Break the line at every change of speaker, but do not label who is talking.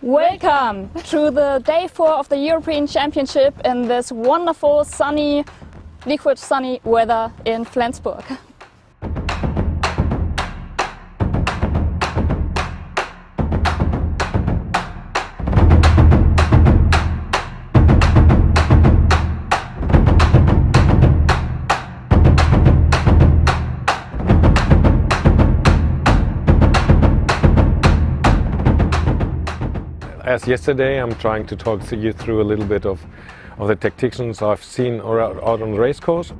Welcome to the day four of the European Championship in this wonderful sunny, liquid sunny weather in Flensburg.
As yesterday, I'm trying to talk to you through a little bit of, of the tacticians I've seen out on the race course.